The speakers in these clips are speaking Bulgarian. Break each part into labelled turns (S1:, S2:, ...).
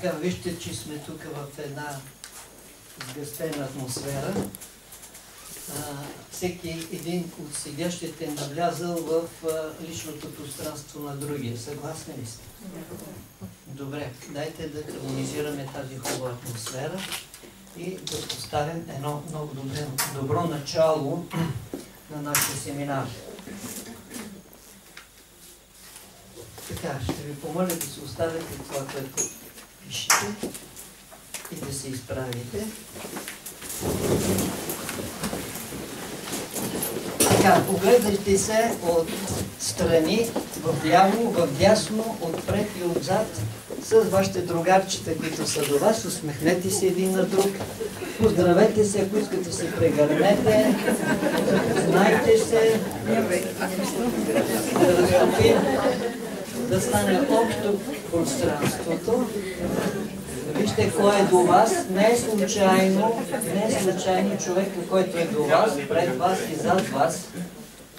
S1: Така, вижте, че сме тук в една сгъстена атмосфера. А, всеки един от седящите е навлязал в а, личното пространство на другия. Съгласни ли сте? Добре, дайте да хармонизираме тази хубава атмосфера и да поставим едно много добре, добро начало на нашия семинар. Така, ще ви помоля да се оставите това, което пишете и да се изправите. Така, огледайте се от страни, в ляво, в дясно, отпред и отзад, с вашите другарчета, които са до вас. Усмехнете се един на друг. Поздравете се, ако искате се прегърнете. Знайте се. Да разтопим, да стане общо пространството. Вижте кой е до вас. Не е случайно, не е случайно човека, който е до вас, пред вас и зад вас.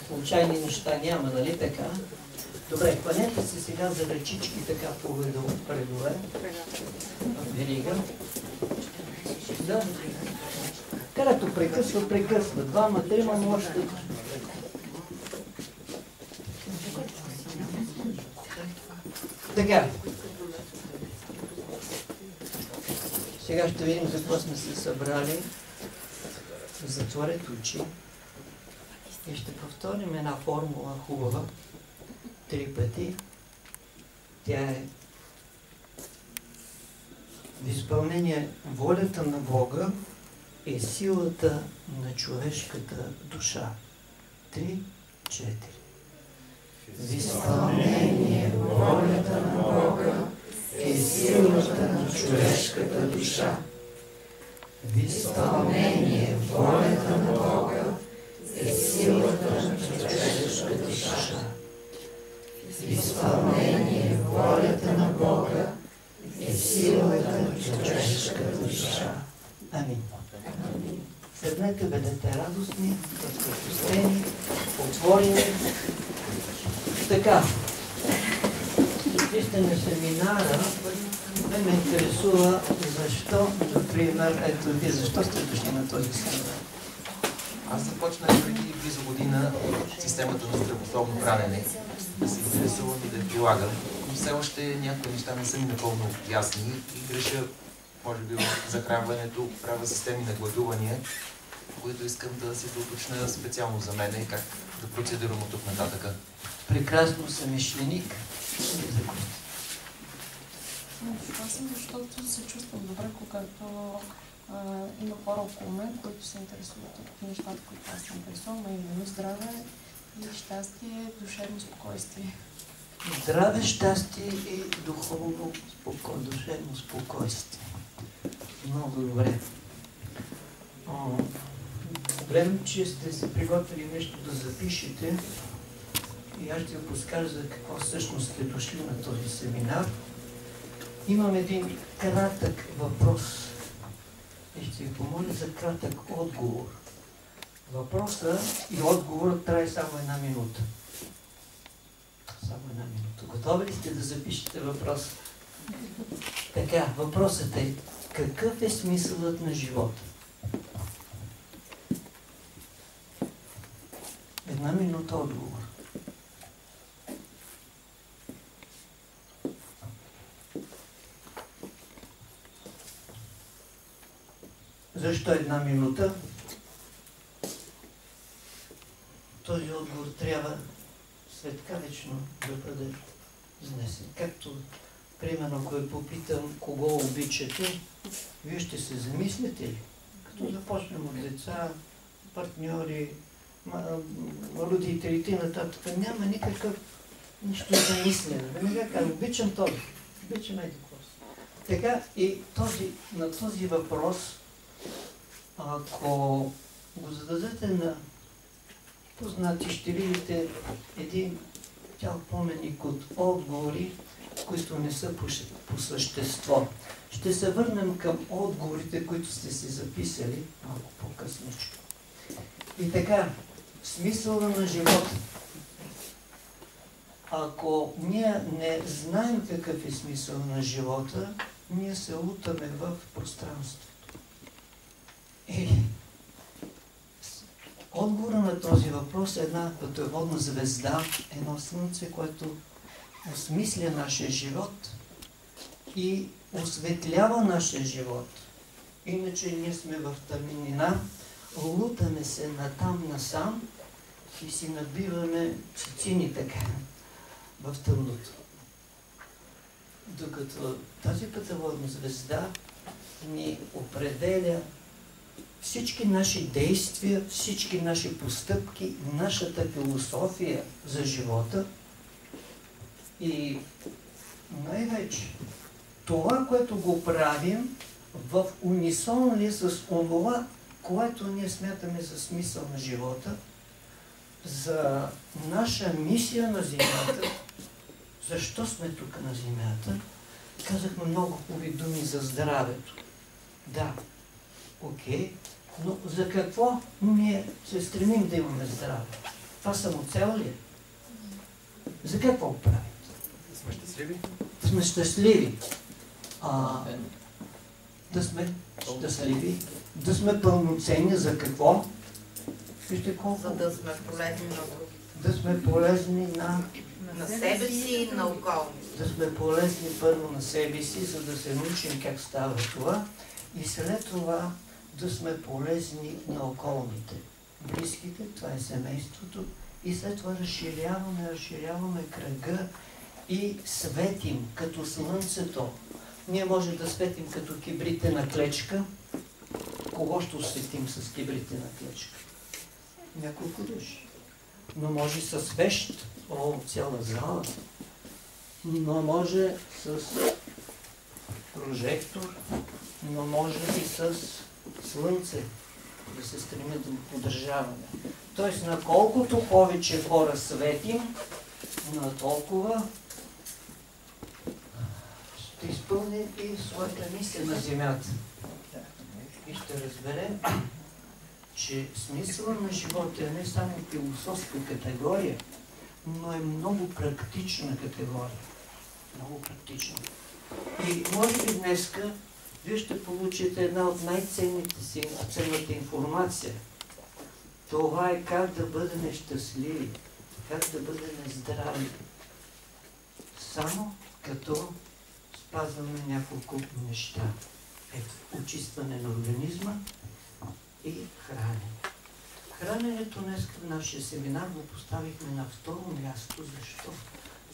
S1: Случайни неща няма, нали така? Добре, хванете се сега за ръчички така по редове. Верига. Да. Където прекъсва, прекъсва. Двама, трима, може Така. Сега ще видим какво сме се събрали. Затворете очи. И ще повторим една формула хубава. Три пъти. Тя е в изпълнение волята на Бога е силата на човешката душа. Три, четири. В изпълнение волята на Бога е силата на човешката душа. В изпълнение волята на Бога е силата на човешката душа. В изпълнение волята на Бога е силата на човешката душа. Амин. Седнете, бъдете радостни, възпустени, отворени. Така, вижте на семинара, ме ме интересува защо, например, ето вие, защо сте дошли на този семинар?
S2: Аз започнах преди близо година системата на здравословно хранене, да се интересувам и да я прилагам, но все още някои неща не са ми напълно ясни и греша, може би, в захранването, правя системи на гладувания, които искам да си доуточня специално за мен и как да процедирам от тук нататък.
S1: Прекрасно съм мишленик.
S3: Това съм, защото се чувствам добре, когато а, има хора около мен, които се интересуват от нещата, които аз се интересувам, а именно здраве и щастие, душевно спокойствие.
S1: Здраве, щастие и духовно спокойствие, душевно спокойствие. Много добре. Гледам, че сте се приготвили нещо да запишете и аз ще ви подскажа за какво всъщност сте дошли на този семинар. Имам един кратък въпрос и ще ви помоля за кратък отговор. Въпроса и отговорът трае само една минута. Само една минута. Готови ли сте да запишете въпроса? Така, въпросът е какъв е смисълът на живота? Една минута отговор. Защо една минута? Този отговор трябва светкавично да бъде изнесен. Както, примерно, ако ви попитам кого обичате, вие ще се замислите ли? Като започнем от деца, партньори, родителите и нататък, няма никакъв нищо за мислене. Веднага казвам, обичам този, обичам еди Така и този, на този въпрос, ако го зададете на познати, ще видите един цял поменик от отговори, които не са по, по същество. Ще се върнем към отговорите, които сте си записали малко по-късно. И така, смисъла на живота. Ако ние не знаем какъв е смисъл на живота, ние се лутаме в пространството. И отговора на този въпрос е една пътеводна звезда, едно слънце, което осмисля нашия живот и осветлява нашия живот. Иначе ние сме в тъмнина, лутаме се натам насам и си набиваме цицини така в тъмното. Докато тази пътеводна звезда ни определя всички наши действия, всички наши постъпки, нашата философия за живота и най-вече това, което го правим, в унисон ли с това, което ние смятаме за смисъл на живота, за наша мисия на Земята, защо сме тук на Земята, казахме много хубави думи за здравето. Да, окей, но за какво ние се стремим да имаме здраве? Това самоцел ли е? За какво правим?
S2: Да сме щастливи.
S1: Да сме щастливи. А, да сме щастливи, да сме пълноценни за какво? Вижте колко.
S4: За да сме полезни на другите.
S1: Да сме полезни на...
S4: На себе си и на околните.
S1: Да сме полезни първо на себе си, за да се научим как става това. И след това да сме полезни на околните. Близките, това е семейството. И след това разширяваме, разширяваме кръга и светим като слънцето. Ние може да светим като кибрите на клечка. Кого ще осветим с кибрите на клечка? Няколко души. Но може с вещ, о, цяла зала. Но може с прожектор, но може и с слънце да се стремим да поддържаваме. Тоест, на колкото повече хора светим, на толкова ще изпълним и своята мисия на Земята. И ще разберем, че смисъла на живота е не само философска категория, но е много практична категория. Много практична. И може би днеска вие ще получите една от най-ценните си, ценната информация. Това е как да бъдем щастливи, как да бъдем здрави. Само като спазваме няколко неща. Ето, очистване на организма и хранене. Храненето днес в нашия семинар го поставихме на второ място. Защо?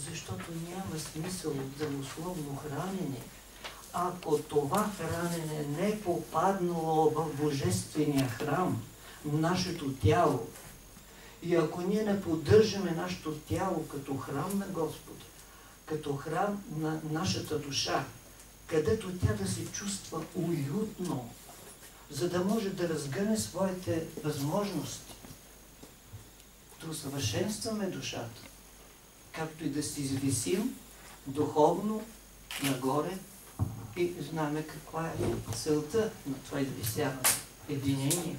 S1: Защото няма смисъл от здравословно хранене, ако това хранене не е попаднало в Божествения храм, нашето тяло, и ако ние не поддържаме нашето тяло като храм на Господа, като храм на нашата душа, където тя да се чувства уютно, за да може да разгъне своите възможности, да усъвършенстваме душата, както и да се извисим духовно нагоре и знаем каква е целта на това извисяване. Единение.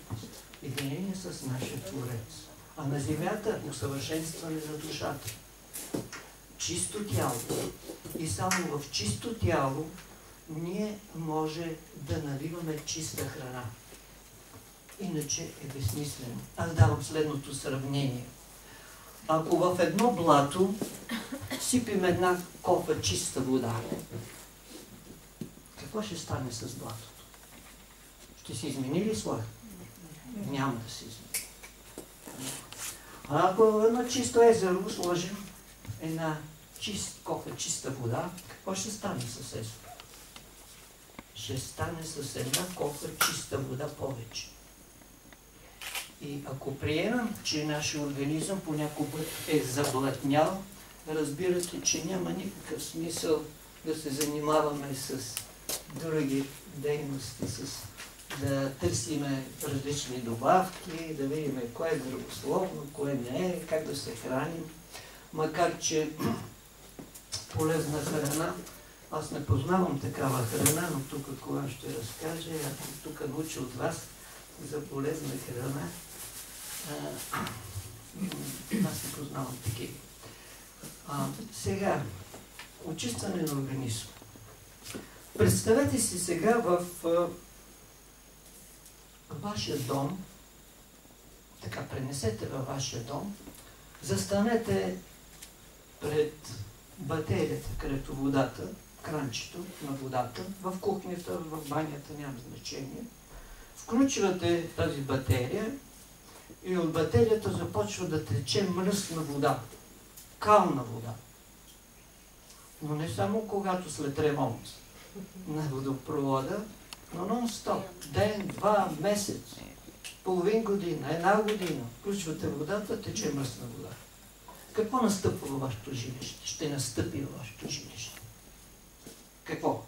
S1: Единение с нашия Творец. А на земята усъвършенстване на душата. Чисто тяло. И само в чисто тяло ние може да наливаме чиста храна. Иначе е безсмислено. Аз давам следното сравнение. Ако в едно блато сипим една кофа чиста вода, какво ще стане с блатото? Ще се измени ли слой? Няма да се измени. А ако едно чисто езеро сложим една чист кофа, чиста вода, какво ще стане с езеро? Ще стане с една кофа чиста вода повече. И ако приемам, че нашия организъм понякога е заблатнял, разбирате, че няма никакъв смисъл да се занимаваме с други дейности, с да търсиме различни добавки, да видим кое е здравословно, кое не е, как да се храним. Макар, че полезна храна, аз не познавам такава храна, но тук кога ще разкаже, аз тук науча от вас за полезна храна. Аз не познавам такива. Сега, очистване на организма. Представете си сега в вашия дом, така пренесете във вашия дом, застанете пред батерията, където водата, кранчето на водата, в кухнята, в банята, няма значение. Включвате тази батерия и от батерията започва да тече мръсна вода, кална вода. Но не само когато след ремонт на водопровода, но нон-стоп. Ден, два, месец, половин година, една година. Включвате водата, тече мръсна вода. Какво настъпва във вашето жилище? Ще настъпи във вашето жилище. Какво?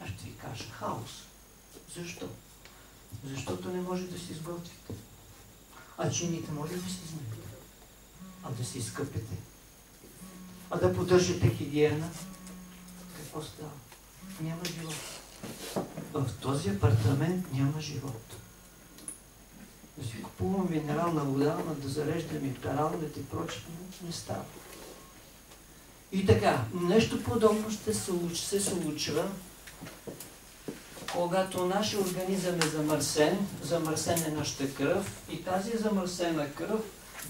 S1: Аз ще ви кажа хаос. Защо? Защото не може да си изготвите. А чините може да си измете. А да си изкъпите. А да поддържате хигиена. Какво става? Няма живот. В този апартамент няма живот. Да си купувам минерална вода, но да зареждам и пералните и прочее, не става. И така, нещо подобно ще се, се случва, когато нашия организъм е замърсен, замърсен е нашата кръв и тази замърсена кръв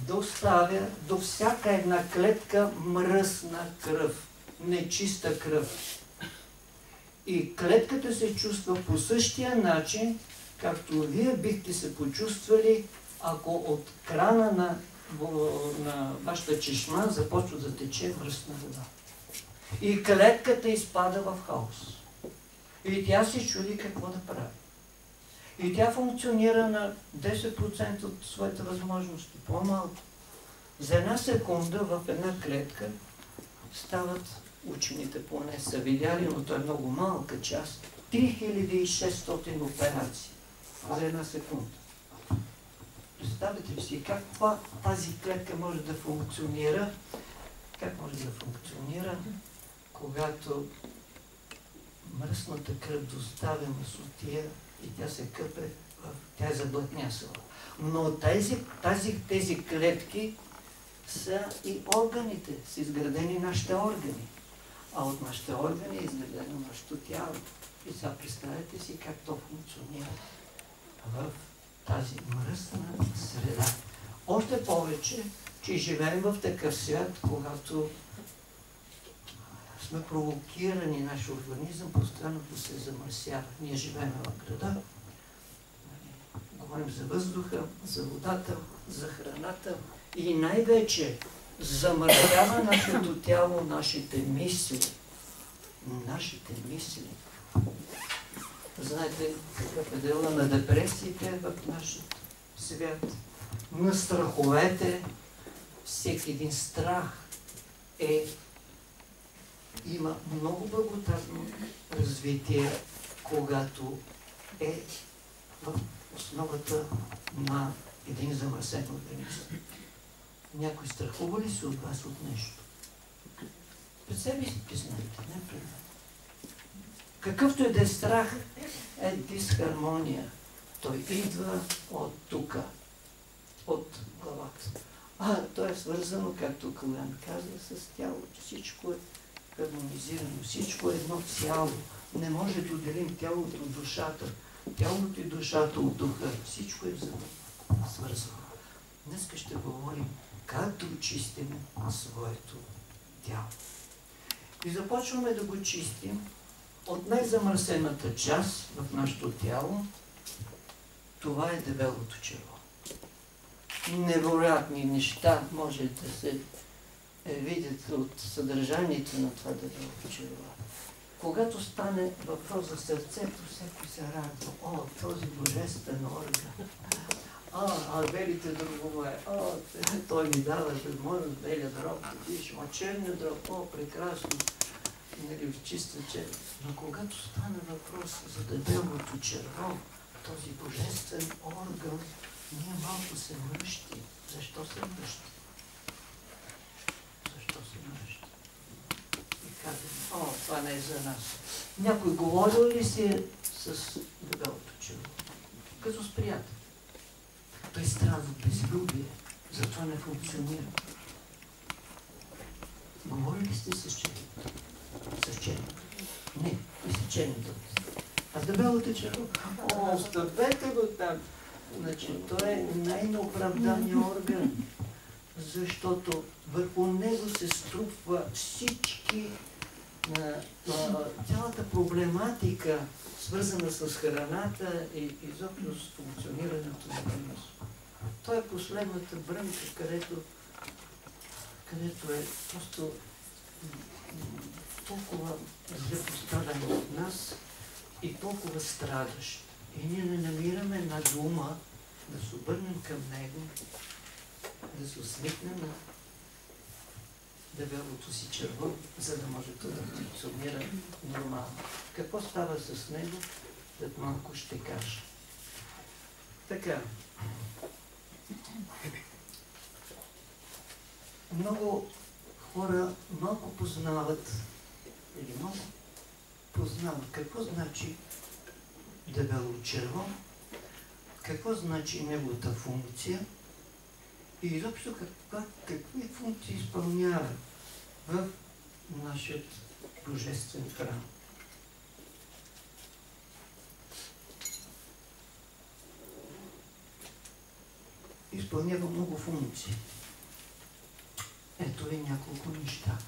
S1: доставя до всяка една клетка мръсна кръв, нечиста кръв. И клетката се чувства по същия начин, както вие бихте се почувствали, ако от крана на, на вашата чешма започва да тече мръсна вода. И клетката изпада в хаос. И тя се чуди какво да прави. И тя функционира на 10% от своите възможности, по-малко. За една секунда в една клетка стават учените поне са видяли, но то е много малка част, 3600 операции за една секунда. Представете ли си как тази клетка може да функционира, как може да функционира, когато мръсната кръв доставя масотия и тя се къпе, тя е заблътнясала. Но тези, тази, тези клетки са и органите, са изградени нашите органи. А от нашите органи е изградено нашето тяло. И сега представете си как то функционира в тази мръсна среда. Още повече, че живеем в такъв свят, когато сме провокирани, нашия организъм постоянно се замърсява. Ние живеем в града, говорим за въздуха, за водата, за храната и най-вече замърсява нашето тяло, нашите мисли. Нашите мисли. Знаете какъв е дела на депресиите в нашия свят, на страховете. Всеки един страх е има много благодатно развитие, когато е в основата на един замърсен организъм. Някой страхува ли се от вас от нещо? Пред себе си признайте, не пред. Какъвто и да е страх, е дисхармония. Той идва от тук, от главата. А, то е свързано, както Калян каза, с тялото. Всичко е хармонизирано, всичко е едно цяло. Не може да отделим тялото от душата, тялото и душата от духа. Всичко е свързано. Днес ще говорим как да очистим своето тяло. И започваме да го чистим от най-замърсената част в нашето тяло. Това е дебелото черво. Невероятни неща може да се видят от съдържанието на това дебелото черво. Когато стане въпрос за сърцето, всеки се радва. О, този божествен орган. А, а белите дробове. О, той ми дава възможност белия дроб да виж. А черния дроб, о, прекрасно. Нали, в чиста че. Но когато стане въпрос за дебелото черво, този божествен орган, ние малко се мръщи. Защо се мръщи? Защо се мръщи? И казвам, о, това не е за нас. Някой говорил ли си с дебелото черво? Като с приятел. От безлюбие, затова не функционира. Говорили сте с червето? С червето? Не, и с лечението. А с дебелото черво, о, оставете го там. Значи, той е най-неоправданият орган, защото върху него се струпва всички а, а, цялата проблематика, свързана с храната и изобщо с функционирането на организма. Той е последната брънка, където, където е просто толкова зле поставен от нас и толкова страдащ. И ние не намираме на дума да се обърнем към него, да се усмихнем на дебелото си черво, за да може да функционира нормално. Какво става с него, след малко ще кажа. Така. Много хора малко познават или много познават какво значи дебело черво, какво значи неговата функция и изобщо каква, какви функции изпълнява в нашия божествен храм. Изпълнява много функции. Ето ви няколко неща.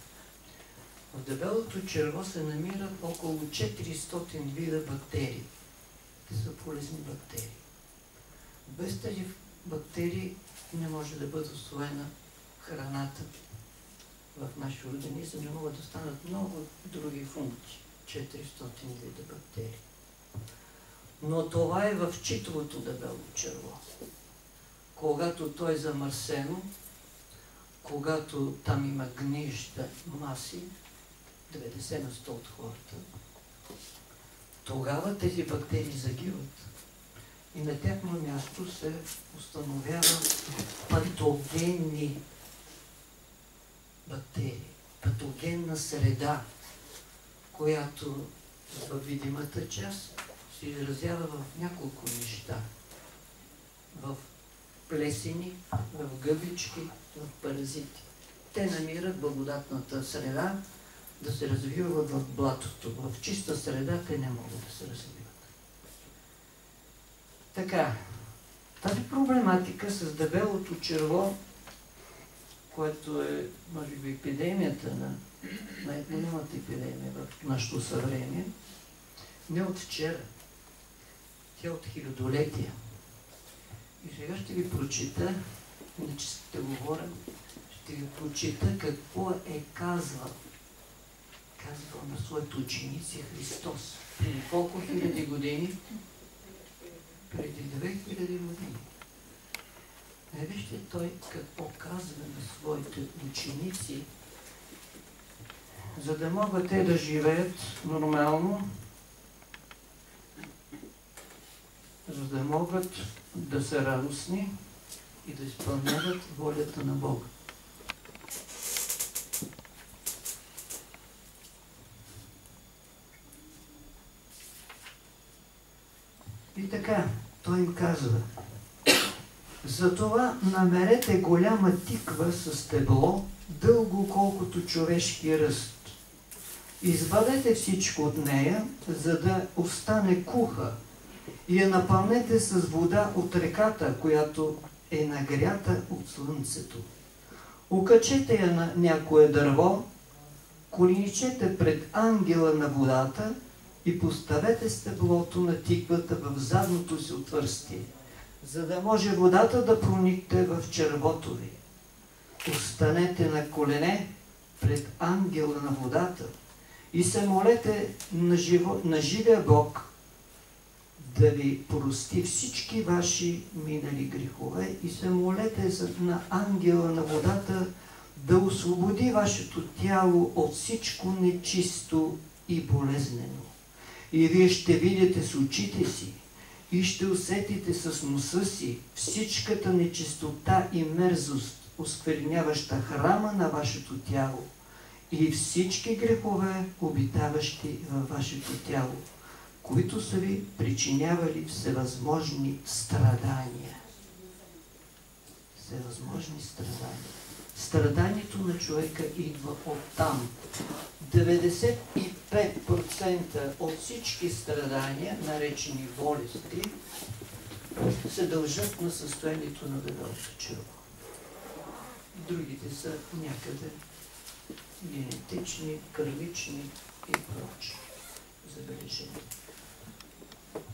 S1: В дебелото черво се намират около 400 вида бактерии. Те са полезни бактерии. Без тези бактерии не може да бъде освоена храната в нашия организъм. Не могат да станат много други функции. 400 вида бактерии. Но това е в читовото дебело черво. Когато то е замърсено, когато там има гнища маси, 90 на 100 от хората, тогава тези бактерии загиват. И на тяхно място се установяват патогенни бактерии, патогенна среда, която в видимата част се изразява в няколко неща. В плесени, в гъбички, в паразити. Те намират благодатната среда да се развиват в блатото. В чиста среда те не могат да се развиват. Така, тази проблематика с дебелото черво, което е, може би, епидемията на най-голямата епидемия в нашето съвремие, не от вчера, тя от хилядолетия. И сега ще ви прочита, иначе ще говоря, ще ви прочита какво е казвал казвал на своите ученици Христос. Преди колко хиляди години? Преди 2000 години. Не вижте той какво казва на своите ученици, за да могат те да живеят нормално, за да могат да са радостни и да изпълняват волята на Бога. И така, той им казва, затова намерете голяма тиква с тебло, дълго колкото човешки ръст. Извадете всичко от нея, за да остане куха, и я напълнете с вода от реката, която е нагрята от слънцето. Окачете я на някое дърво, колиничете пред ангела на водата и поставете стъблото на тиквата в задното си отвърстие, за да може водата да проникне в червото ви. Останете на колене пред ангела на водата и се молете на, живо, на живия Бог да ви прости всички ваши минали грехове и се молете на ангела на водата да освободи вашето тяло от всичко нечисто и болезнено. И вие ще видите с очите си и ще усетите с носа си всичката нечистота и мерзост, оскверняваща храма на вашето тяло и всички грехове, обитаващи във вашето тяло, които са ви причинявали всевъзможни страдания. Всевъзможни страдания. Страданието на човека идва от там. 95 95% от всички страдания, наречени болести, се дължат на състоянието на дебелото черво. Другите са някъде генетични, кървични и прочи. Забележени.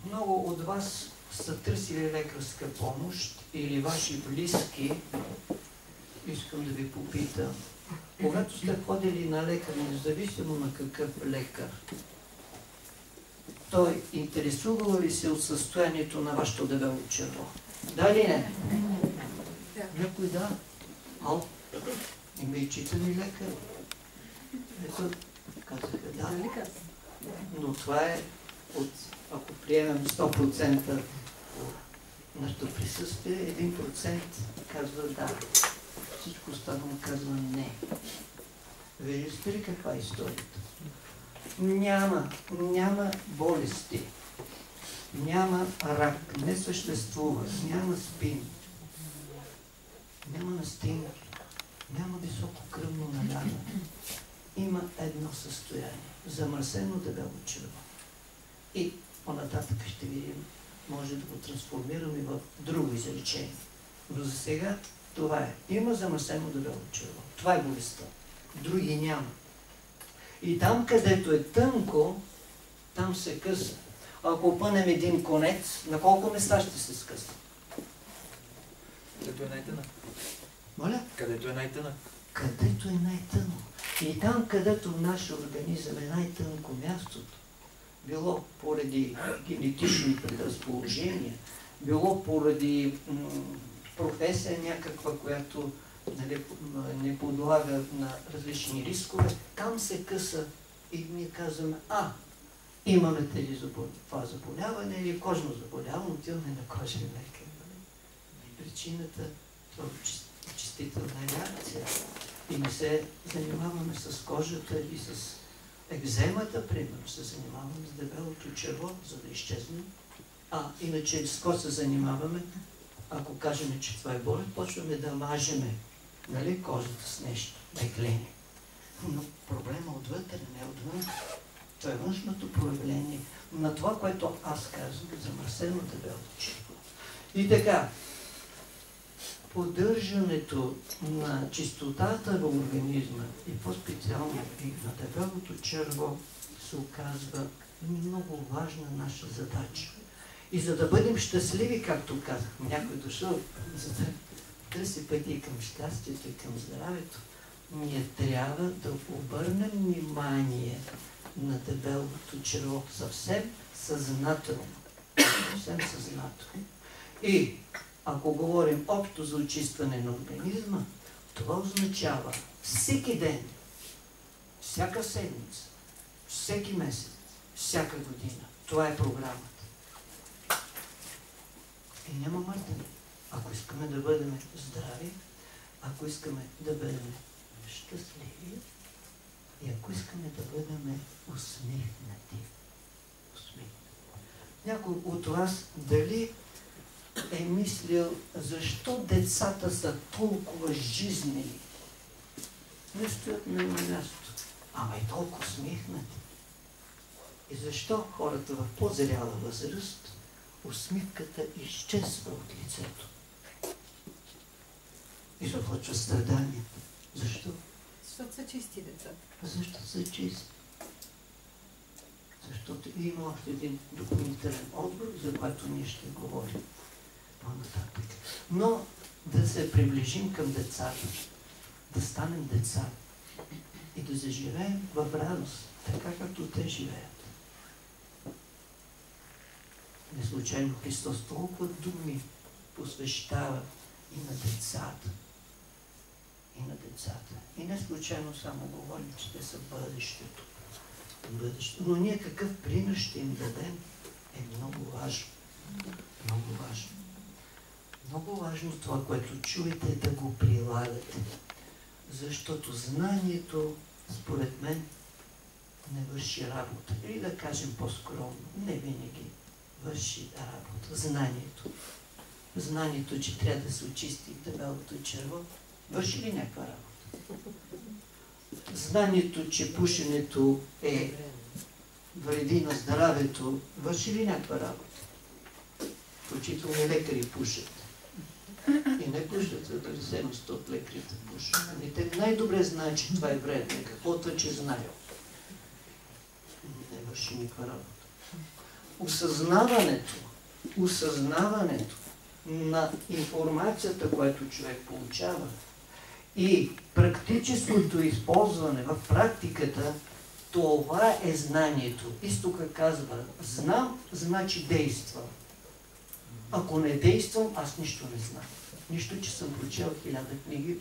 S1: Много от вас са търсили лекарска помощ или ваши близки, искам да ви попитам, когато сте ходили на лекар, независимо на какъв лекар, той интересувал ли се от състоянието на вашето дебело черво? Да ли не? Някой да. Ал, има и читани лекар. Ето, казаха да. Но това е от, ако приемем 100% нашето присъствие, 1% казва да. Всичко останало казва не. Виждате ли каква е историята? Няма, няма болести. Няма рак, не съществува, няма спин, няма настинки, няма високо кръвно налягане. Има едно състояние. Замърсено дебело черво. И по-нататък ще видим, може да го трансформираме в друго изречение. Но за сега това е. Има замърсено дебело черво. Това е болестта. Други няма. И там, където е тънко, там се къса. Ако опънем един конец, на колко места ще се скъса?
S2: Където е най-тънък.
S1: Моля?
S2: Където е най-тънък.
S1: Където е най-тънко. И там, където в нашия организъм е най-тънко мястото, било поради генетични предразположения, било поради професия някаква, която нали, не подлага на различни рискове, там се къса и ние казваме, а, имаме тези това заболяване или кожно заболяване, отиваме на кожен лекар. Нали? Причината това е чистителна реакция. И не се занимаваме с кожата и с екземата, примерно, се занимаваме с дебелото черво, за да изчезне. А, иначе с какво се занимаваме? Ако кажем, че това е болест, почваме да мажеме нали, кожата с нещо, бекление. Но проблема отвътре, не отвън. Това е външното проявление на това, което аз казвам, замърсено дебело черво. И така, поддържането на чистотата в организма и по-специално и на дебелото черво се оказва много важна наша задача. И за да бъдем щастливи, както казах, някой дошъл, за да търси пъти към щастието и към здравето, ние трябва да обърнем внимание на дебелото черво съвсем съзнателно. Съвсем съзнателно. И ако говорим общо за очистване на организма, това означава всеки ден, всяка седмица, всеки месец, всяка година. Това е програмата. И няма мъртвени. Ако искаме да бъдем здрави, ако искаме да бъдем щастливи и ако искаме да бъдем усмихнати. Усмихнати. Някой от вас дали е мислил защо децата са толкова жизнени. Не стоят на място, ама и толкова смихнати. И защо хората в по-зряла възраст усмивката изчезва от лицето? И започва страдание. Защо?
S5: Защото са чисти децата.
S1: Защо са чисти? Защото има още един допълнителен отбор, за който ние ще говорим по-нататък. Но да се приближим към децата, да станем деца и да заживеем в радост, така както те живеят. Не случайно Христос толкова думи посвещава и на децата. И на децата. И не случайно само говорим, че те са бъдещето. бъдещето. Но ние какъв пример ще им дадем е много важно. Много важно. Много важно това, което чуете, да го прилагате. Защото знанието, според мен, не върши работа. Или да кажем по-скромно, не винаги върши работа. Знанието. Знанието, че трябва да се очисти дебелото черво, върши ли някаква работа? Знанието, че пушенето е вреди на здравето, върши ли някаква работа? Включително лекари пушат. И не пушат, за 90 от лекарите пушат. И те най-добре знаят, че това е вредно. Каквото е, че знаят. Не върши никаква работа. Осъзнаването, осъзнаването на информацията, която човек получава и практическото използване в практиката, това е знанието. Изтока казва, знам, значи действам. Ако не действам, аз нищо не знам. Нищо, че съм прочел хиляда книги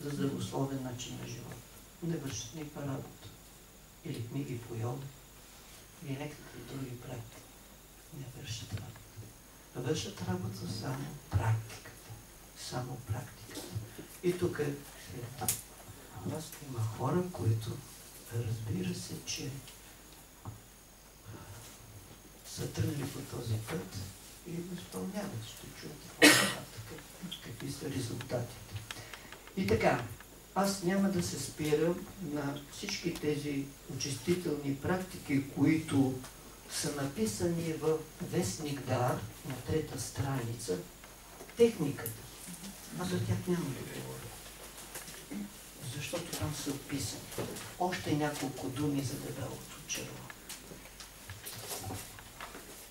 S1: за здравословен начин на живота. Не вършат никаква работа. Или книги по йога, или някакви други практики. Не вършат работа. Вършат работа само практиката. Само практиката. И тук е аз има хора, които разбира се, че са тръгнали по този път и изпълняват. Ще чуете какви са резултатите. И така, аз няма да се спирам на всички тези очистителни практики, които са написани в Вестник Дар на трета страница. Техниката. Аз за тях няма да говоря. Защото там са описани. Още няколко думи за дебелото черво.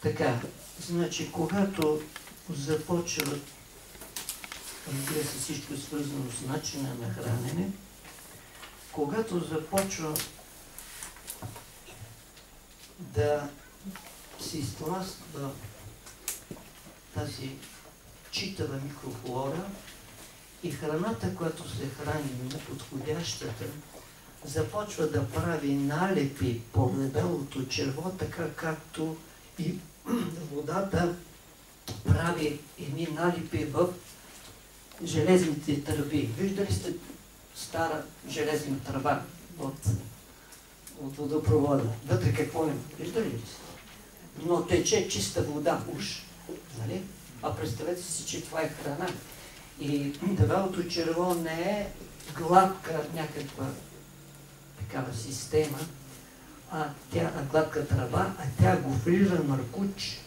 S1: Така, значи, когато започват, разбира всичко е свързано с начина на хранене, когато започва да се изтластва тази читава микрофлора и храната, която се храни на подходящата, започва да прави налепи по дебелото черво, така както и водата прави едни налипи в железните тръби. Виждали сте стара железна тръба от, от водопровода? Вътре какво има? Виждали ли сте? Но тече чиста вода уж. Нали? А представете си, че това е храна. И дебелото черво не е гладка някаква такава система, а тя гладка трава, а тя гофрира маркуч.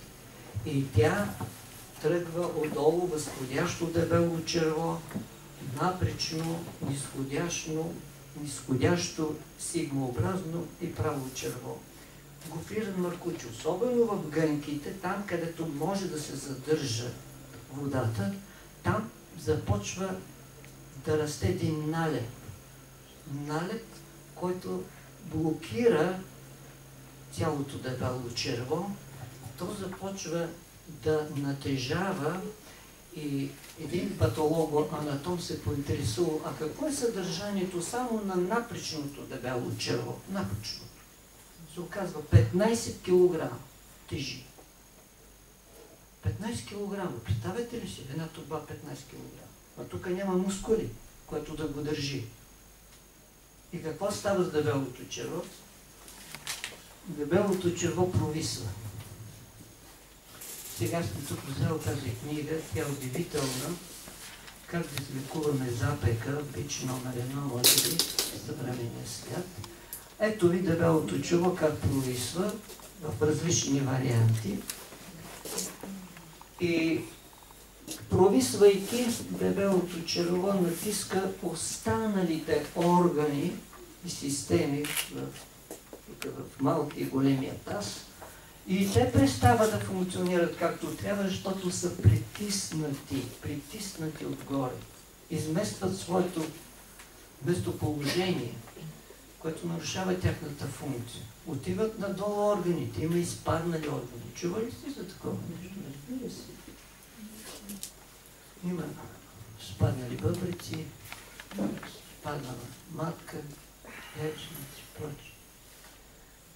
S1: И тя тръгва отдолу възходящо дебело черво, напречно, нисходящо, нисходящо, сигмообразно и право черво. Гофриран маркуч, особено в гънките, там където може да се задържа водата, там започва да расте един налеп. Налеп, който блокира цялото дебело черво, то започва да натежава и един патолого-анатом се поинтересува, а какво е съдържанието само на напречното дебело черво? Напречното. Се оказва 15 кг тежи. 15 кг. Представете ли си една турба 15 кг? А тук няма мускули, което да го държи. И какво става с дебелото черво? Дебелото черво провисва. Сега сме тук взел тази книга, тя е удивителна. Как да излекуваме запека, бич номер едно, може би, съвременния свят. Ето ви дебелото черво как провисва в различни варианти. И провисвайки, дебелото черво натиска останалите органи и системи в, в малкия и големия таз. И те престават да функционират както трябва, защото са притиснати, притиснати отгоре. Изместват своето местоположение, което нарушава тяхната функция. Отиват надолу органите, има изпаднали органи. Чували сте за такова нещо? Разбира се. Има спаднали бъбрици, спаднала матка, яйчници, прочее.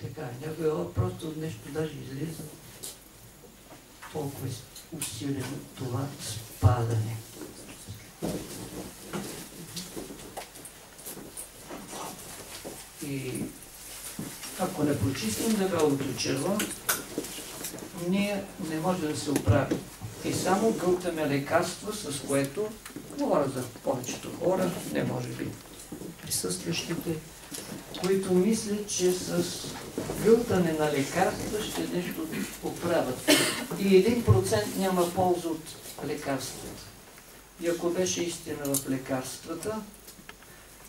S1: Така, някой просто нещо даже излиза. Толкова е усилено това спадане. И ако не почистим дебелото черво, ние не можем да се оправим. И само гълтаме лекарство, с което, говоря за повечето хора, не може би присъстващите, които мислят, че с гълтане на лекарства ще нещо поправят. И един процент няма полза от лекарствата. И ако беше истина в лекарствата,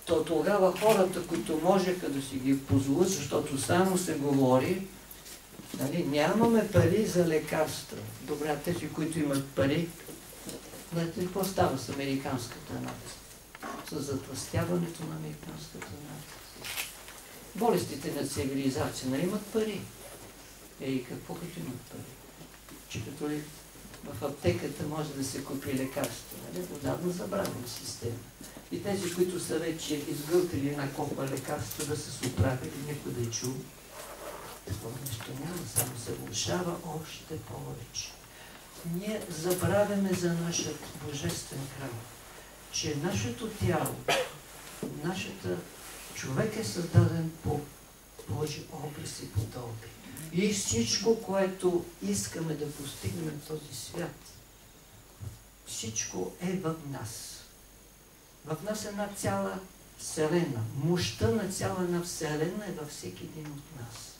S1: то тогава хората, които можеха да си ги позволят, защото само се говори, нали, нямаме пари за лекарства. Добре, тези, които имат пари, знаете какво става с американската нация? С затластяването на американската нация. Болестите на цивилизация, нали имат пари? Ей, какво като имат пари? Че като ли в аптеката може да се купи лекарство, нали? Отдавна забравена система. И тези, които са вече изгълтили една копа лекарства да са се оправили, никой да е чул. Такова нещо няма, само се влушава още повече. Ние забравяме за нашия божествен крал, че нашето тяло, нашата човек е създаден по Божи образ и подобие. И всичко, което искаме да постигнем в този свят, всичко е в нас. В нас е една цяла Вселена. Мощта на цяла една Вселена е във всеки един от нас.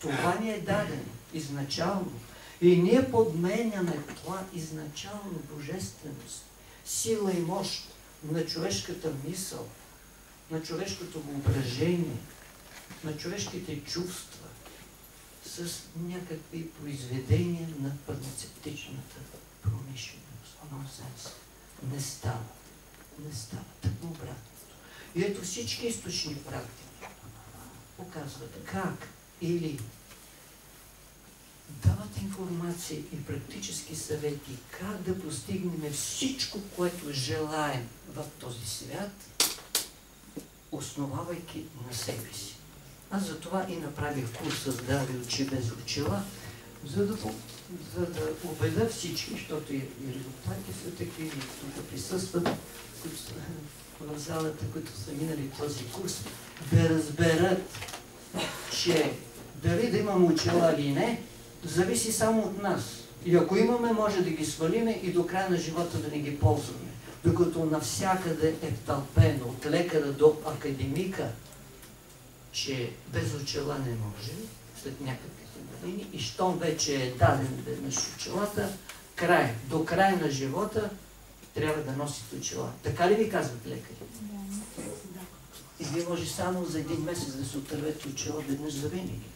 S1: Това ни е дадено изначално. И ние подменяме това изначално божественост, сила и мощ на човешката мисъл, на човешкото въображение, на човешките чувства с някакви произведения на фармацевтичната промишленост. Нонсенс. Не става. Не става. Тъкмо обратното. И ето всички източни практики показват как или дават информация и практически съвети как да постигнем всичко, което желаем в този свят, основавайки на себе си. Аз за това и направих курса Здрави очи без очила, за да, за да убеда всички, защото и, и резултати са такива, тук присъстват, в залата, които са минали този курс, да разберат, че дали да имам очила или не, зависи само от нас. И ако имаме, може да ги свалиме и до края на живота да не ги ползваме. Докато навсякъде е втълпено, от лекара до академика, че без очела не може, след някакви години, и щом вече е даден веднъж очелата, край, до края на живота трябва да носите очела. Така ли ви казват лекари? И вие може само за един месец да се отървете очела веднъж за винаги.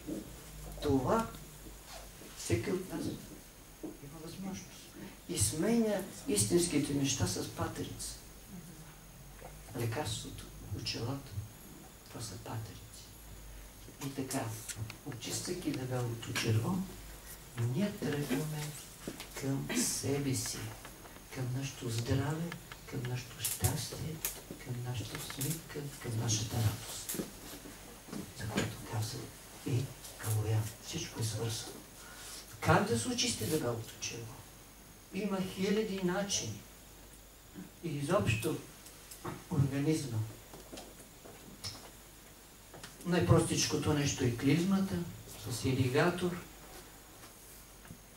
S1: Това всеки от нас има възможност. И сменя истинските неща с патерица. Лекарството, очелата, това са патерици. И така, очиствайки дебелото черво, ние тръгваме към себе си, към нашето здраве, към нашето щастие, към нашата усмивка, към нашата радост. За което каза и Калоя. Всичко е свързано. Как да се очисти дебелото черво? Има хиляди начини. И изобщо организма. Най-простичкото нещо е клизмата с иригатор.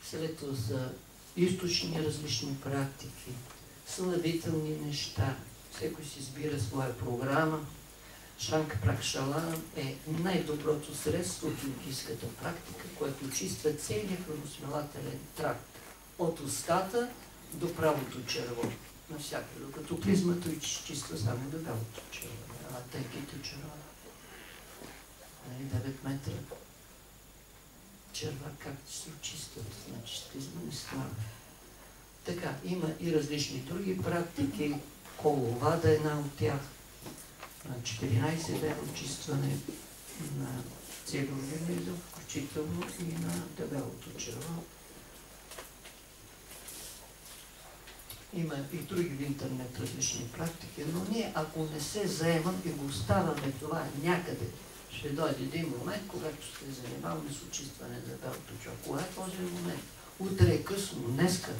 S1: След това са източни различни практики, слабителни неща. Всеки си избира своя програма. Шанка Пракшала е най-доброто средство в йогийската практика, което очиства целият храносмилателен тракт. От устата до правото черво. Навсякъде. Докато клизмата изчиства само до белото черво. А тънките черва. 9 нали, метра черва как се очистват. Значи клизма не става. Така, има и различни други практики. Коловада е една от тях на 14 ден очистване на организъм, включително и на дебелото черво. Има и други в интернет различни практики, но ние ако не се заемам и го оставаме това някъде, ще дойде един момент, когато ще занимаваме с очистване на дебелото черво. Кога е този момент? Утре е късно, днеска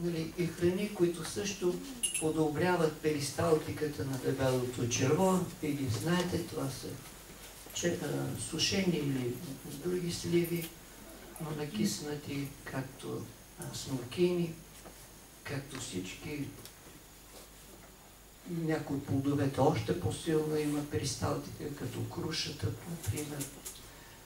S1: нали, и храни, които също подобряват перисталтиката на дебелото черво. И ги знаете, това са че, а, сушени или други сливи, но накиснати, както смокини, както всички някои плодовете още по-силно има перисталтика, като крушата, например,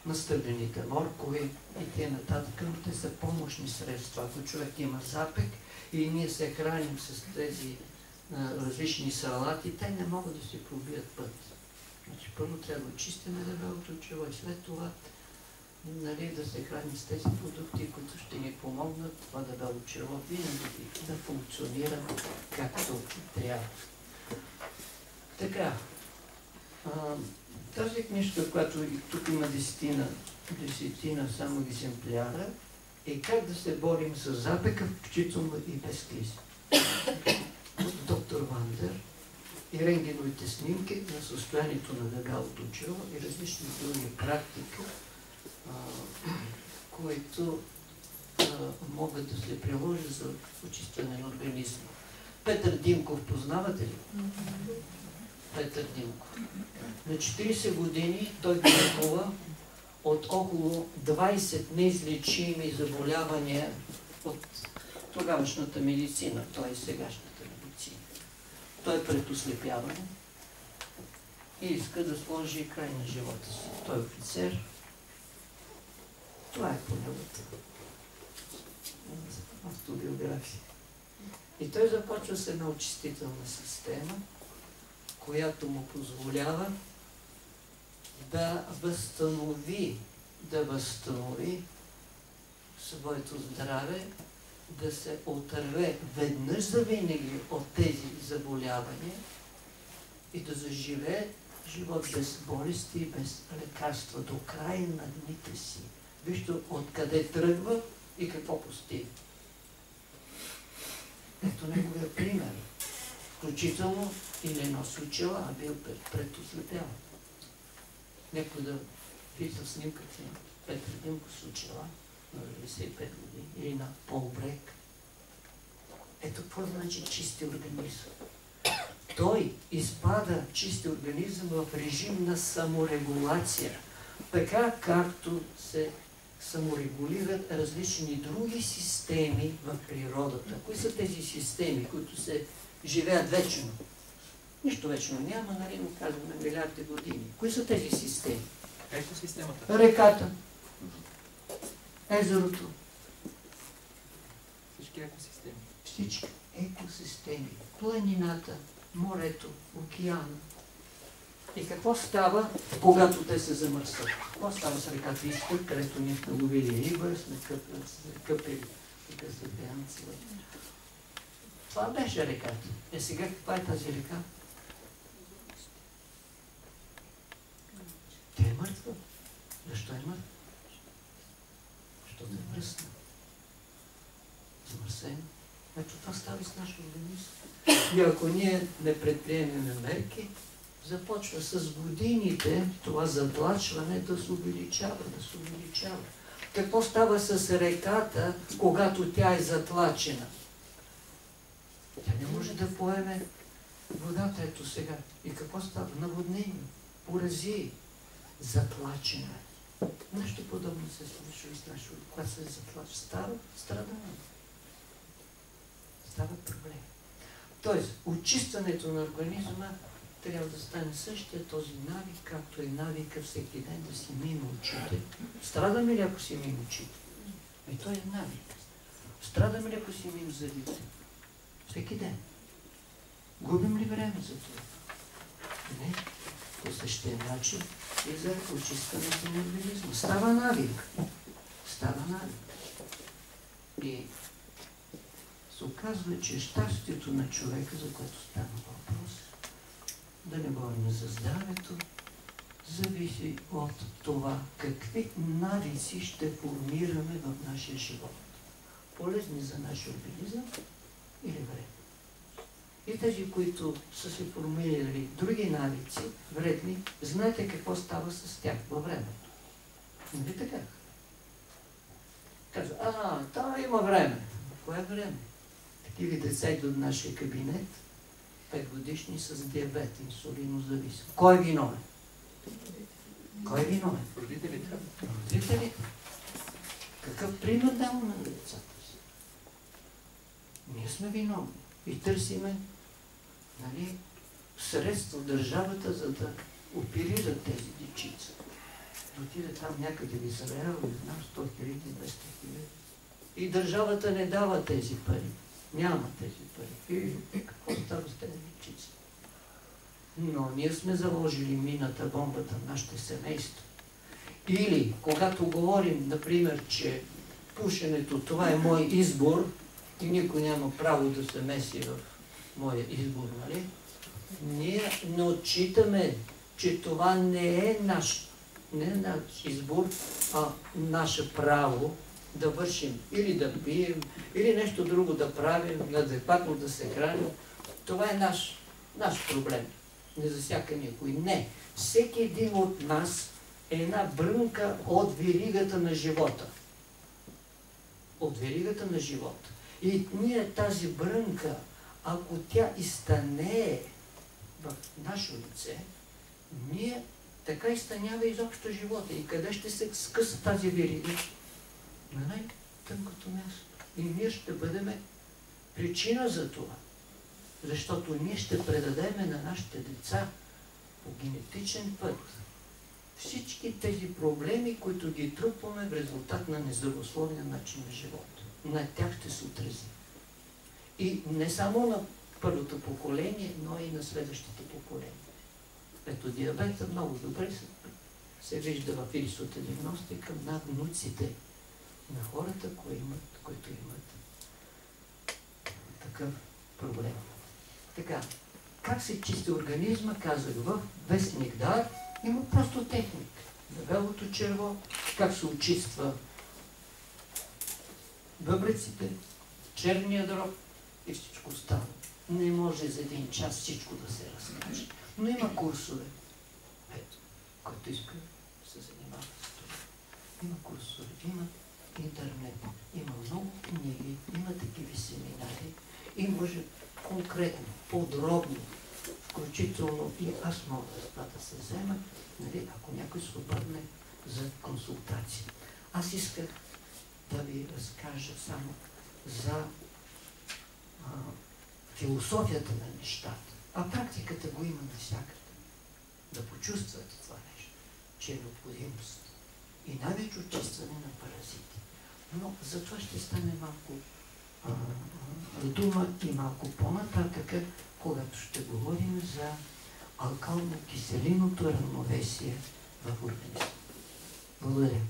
S1: настърдените моркови и т.н. но те са помощни средства. Ако човек има запек и ние се храним с тези а, различни салати, те не могат да си пробият път. Значи първо трябва да очистим дебелото чело и след това нали, да се храним с тези продукти, които ще ни помогнат това дебело чело винаги да функционира както трябва. Така, а, тази книжка, която тук има десетина, десетина само екземпляра, е как да се борим с запека, включително и без кризи. Доктор Вандер и рентгеновите снимки на състоянието на дебелото чело и различни други практики, които могат да се приложат за очистване на организма. Петър Димков, познавате ли? Петър Димков. На 40 години той лекува от около 20 неизлечими заболявания от тогавашната медицина, т.е. сегашната медицина. Той е пред и иска да сложи край на живота си. Той е офицер. Това е по автобиография. И той започва с една очистителна система, която му позволява да възстанови, да възстанови своето здраве, да се отърве веднъж за винаги от тези заболявания и да заживее живот без болести и без лекарства до края на дните си. Вижте откъде тръгва и какво постига. Ето неговия пример. Включително и не носи очила, а бил пред ослепяване. Някой да вижда снимката на Петър Димко с очила на 95 години или на Пол Брек. Ето какво значи чисти организъм. Той изпада чисти организъм в режим на саморегулация, така както се саморегулират различни други системи в природата. Кои са тези системи, които се живеят вечно? Нищо вечно няма, нали, но казваме милиарди години. Кои са тези системи?
S2: Екосистемата.
S1: Реката, езерото,
S2: Всички екосистеми.
S1: всички екосистеми, планината, морето, океана. И какво става, когато те се замърсват? Какво става с реката Изток, където ние сме ловили риба, сме къпили, тук са пеянци. Това беше реката. Е сега каква е тази река? Тя е мъртва. Защо е мъртва? Защото е мръсна. Замърсена. Ето това става с нашия организъм. И ако ние не предприемем мерки, започва с годините това затлачване да се увеличава, да се увеличава. Какво става с реката, когато тя е затлачена? Тя не може да поеме водата ето сега. И какво става? Наводнение, поразии, затлачена. Нещо подобно се случва и с нашето, когато се затлачва. Става страдане. Става проблем. Тоест, очистването на организма трябва да стане същия този навик, както е навика всеки ден да си мием очите. Страдаме ли ако си мием очите? И той е навик. Страдаме ли ако си мием зъбите? Всеки ден. Губим ли време за това? Не. По същия начин и за очистването на организма. Става навик. Става навик. И се оказва, че щастието на човека, за което стана въпрос, да не говорим за здравето, зависи от това какви навици ще формираме в нашия живот. Полезни за нашия организъм или вредни. И тези, които са се формирали други навици, вредни, знаете какво става с тях във времето. Нали така? Казва, а, там има време. Кое време? Такива деца идват в нашия кабинет, 5 годишни с диабет, инсулинозависим. Кой е виновен? Кой е виновен?
S2: Родителите.
S1: Родителите. Какъв пример даваме на децата? Ние сме виновни. И търсиме нали, средства в държавата, за да оперират тези дечица. Да отиде там някъде в Израел, не знам, 100 хиляди, 200 хиляди. И държавата не дава тези пари. Няма тези пари. И какво става с тези дечици? Но ние сме заложили мината, бомбата в нашите семейства. Или, когато говорим, например, че пушенето, това е мой избор и никой няма право да се меси в моя избор, нали? Ние не отчитаме, че това не е наш, не е наш избор, а наше право да вършим или да пием, или нещо друго да правим, адекватно да се храним. Това е наш, наш проблем. Не засяка никой. Не. Всеки един от нас е една брънка от веригата на живота. От веригата на живота. И ние тази брънка, ако тя изтане в наше лице, ние така изтънява изобщо живота. И къде ще се скъса тази верига? На най-тънкото място. И ние ще бъдем причина за това. Защото ние ще предадеме на нашите деца по генетичен път всички тези проблеми, които ги трупваме в резултат на нездравословния начин на живота. На тях ще се отрази. И не само на първото поколение, но и на следващите поколения. Ето диабета много добре се, се вижда в ирисовата диагностика над внуците на хората, кои имат, които имат такъв проблем. Така, как се чисти организма, казах в Вестник Дар, има просто техника. Дебелото черво, как се очиства бъбреците, черния дроб и всичко останало. Не може за един час всичко да се разкаже. Но има курсове. Ето, който иска се занимава с това. Има курсове, има интернет, има много книги, има такива семинари и може конкретно, подробно, включително и аз мога с това да се взема, нали, ако някой се обърне за консултация. Аз исках да ви разкажа само за а, философията на нещата. А практиката го има навсякъде. Да почувствате това нещо, че е необходимост. И най-вече очистване на паразити. Но за това ще стане малко а, а, дума и малко по-нататък, когато ще говорим за алкално-киселиното равновесие в организма. Благодаря.